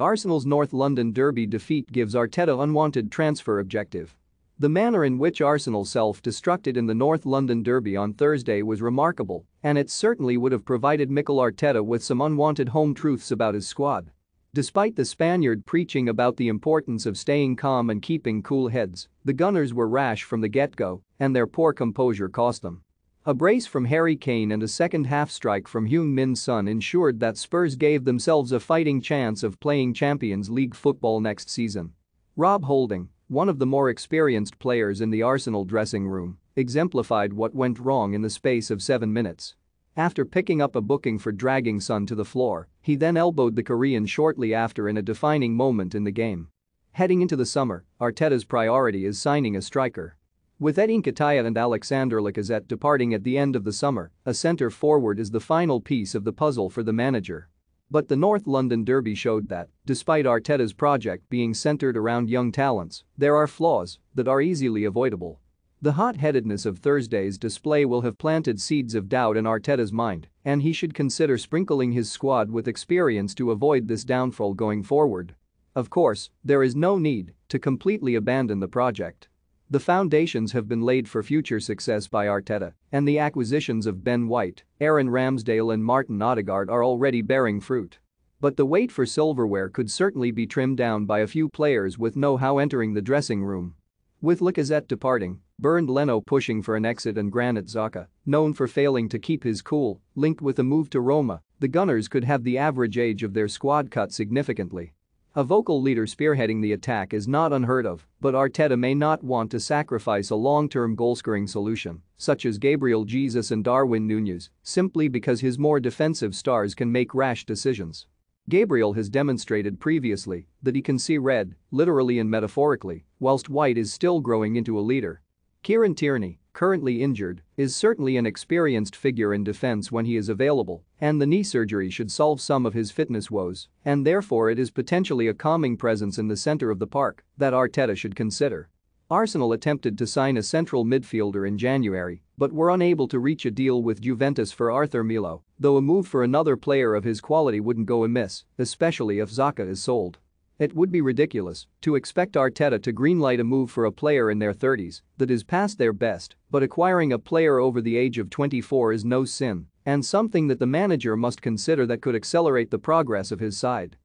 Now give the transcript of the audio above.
Arsenal's North London derby defeat gives Arteta unwanted transfer objective. The manner in which Arsenal self-destructed in the North London derby on Thursday was remarkable, and it certainly would have provided Mikel Arteta with some unwanted home truths about his squad. Despite the Spaniard preaching about the importance of staying calm and keeping cool heads, the Gunners were rash from the get-go, and their poor composure cost them. A brace from Harry Kane and a second-half strike from Heung-min Son ensured that Spurs gave themselves a fighting chance of playing Champions League football next season. Rob Holding, one of the more experienced players in the Arsenal dressing room, exemplified what went wrong in the space of seven minutes. After picking up a booking for dragging Son to the floor, he then elbowed the Korean shortly after in a defining moment in the game. Heading into the summer, Arteta's priority is signing a striker. With Eddie Nketiah and Alexander Lacazette departing at the end of the summer, a centre forward is the final piece of the puzzle for the manager. But the North London derby showed that, despite Arteta's project being centered around young talents, there are flaws that are easily avoidable. The hot-headedness of Thursday's display will have planted seeds of doubt in Arteta's mind, and he should consider sprinkling his squad with experience to avoid this downfall going forward. Of course, there is no need to completely abandon the project. The foundations have been laid for future success by Arteta, and the acquisitions of Ben White, Aaron Ramsdale and Martin Odegaard are already bearing fruit. But the wait for silverware could certainly be trimmed down by a few players with know-how entering the dressing room. With Lacazette departing, Bernd Leno pushing for an exit and Granit Xhaka, known for failing to keep his cool, linked with a move to Roma, the Gunners could have the average age of their squad cut significantly. A vocal leader spearheading the attack is not unheard of, but Arteta may not want to sacrifice a long-term goal-scoring solution, such as Gabriel Jesus and Darwin Nunez, simply because his more defensive stars can make rash decisions. Gabriel has demonstrated previously that he can see red, literally and metaphorically, whilst White is still growing into a leader. Kieran Tierney, currently injured, is certainly an experienced figure in defense when he is available, and the knee surgery should solve some of his fitness woes, and therefore it is potentially a calming presence in the center of the park that Arteta should consider. Arsenal attempted to sign a central midfielder in January but were unable to reach a deal with Juventus for Arthur Melo, though a move for another player of his quality wouldn't go amiss, especially if Xhaka is sold. It would be ridiculous to expect Arteta to greenlight a move for a player in their 30s that is past their best, but acquiring a player over the age of 24 is no sin and something that the manager must consider that could accelerate the progress of his side.